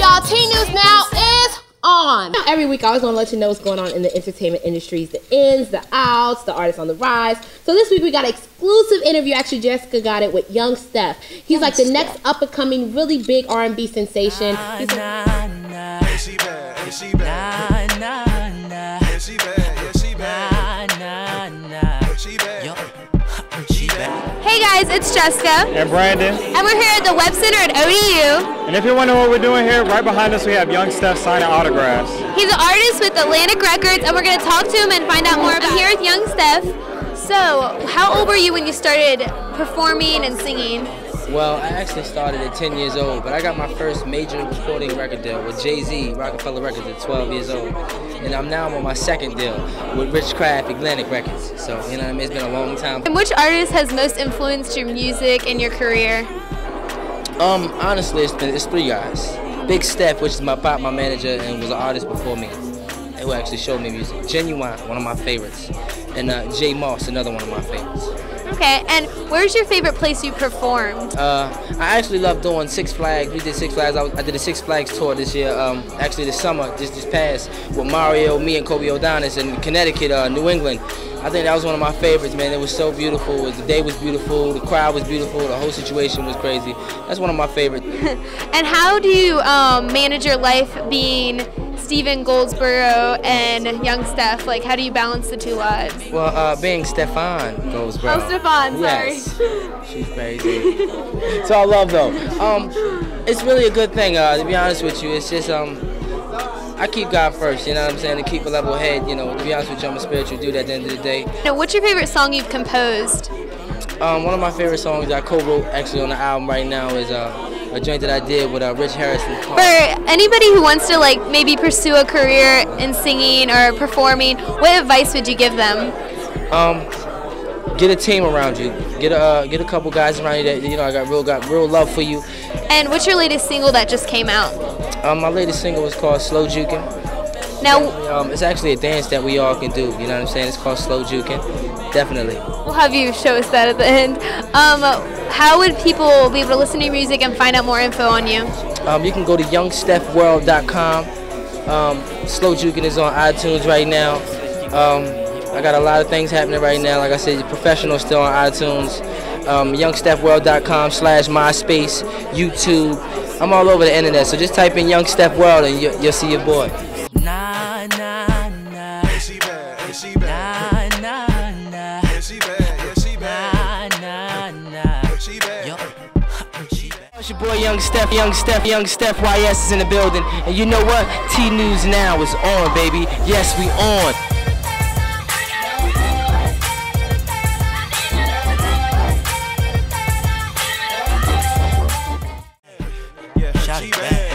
y'all? T News Now is on. Every week, I always want to let you know what's going on in the entertainment industries the ins, the outs, the artists on the rise. So, this week, we got an exclusive interview. Actually, Jessica got it with Young Steff. He's like the next up and coming, really big R&B sensation. He's a- Yeah, she she bad. She bad. Hey guys, it's Jessica, and Brandon. and we're here at the Webb Center at ODU. And if you're wondering what we're doing here, right behind us we have Young Steff signing autographs. He's an artist with Atlantic Records, and we're going to talk to him and find out more about here with Young Steff. So, how old were you when you started performing and singing? Well, I actually started at 10 years old, but I got my first major recording record deal with Jay Z, Roc-A-Fella Records, at 12 years old. And I'm now on my second deal with Rich Kraft, Atlantic Records. So, you know what I mean? It's been a long time. And which artist has most influenced your music and your career? Um, honestly, it's, been, it's three guys. Big Steff, which is my pop, my manager, and was an artist before me, who actually showed me music. Ginuwine, one of my favorites. And uh, Jay Moss, another one of my favorites. Okay, and where's your favorite place you performed? Uh, I actually love doing Six Flags. We did Six Flags. I, was- I did a Six Flags tour this year. Um, actually, this summer, just this past, with Mario, me, and Kobe O'Donis in Connecticut, uh, New England. I think that was one of my favorites, man. It was so beautiful. The day was beautiful. The crowd was beautiful. The whole situation was crazy. That's one of my favorites. And how do you um, manage your life being Steven Goldsboro and Young Steff? Like, how do you balance the two lives? Well, uh, being Stefan goes, bro. Oh, Stefan, sorry. Yes. She's crazy. it's all love, though. Um, it's really a good thing. Uh, to be honest with you, it's just um, I keep God first. You know what I'm saying? To keep a level head. You know, to be honest with you, I'm a spiritual dude. At the end of the day, Now, what's your favorite song you've composed? um, one of my favorite songs I co-wrote actually on the album right now is uh, a joint that I did with uh, Rich Harrison. For anybody who wants to like maybe pursue a career in singing or performing, what advice would you give them? Um, get a team around you. Get a uh, get a couple guys around you that you know I got real got real love for you. And what's your latest single that just came out? Um, my latest single was called Slow Jukin'. Now, Um, it's actually a dance that we all can do. You know what I'm saying? It's called Slow juking. Definitely. we'll have you show us that at the end. Um, how would people be able to listen to your music and find out more info on you? Um, you can go to youngsteffworld.com. Um, Slow juking is on iTunes right now. Um, I got a lot of things happening right now. Like I said, professional still on iTunes. Um, youngsteffworld.com slash MySpace, YouTube. I'm all over the internet, so just type in Young Steff World and you, you'll see your boy. Nah, nah, nah. Ain't she bad? Ain't she bad? Nah, nah, nah. Ain't she bad? Yeah, she bad. Nah, nah, nah. Ain't she bad? Yo. It's your boy Young Steff, Young Steff, Young Steff YS is in the building. And you know what? T News Now is on, baby. Yes, we on. Yeah, She bad.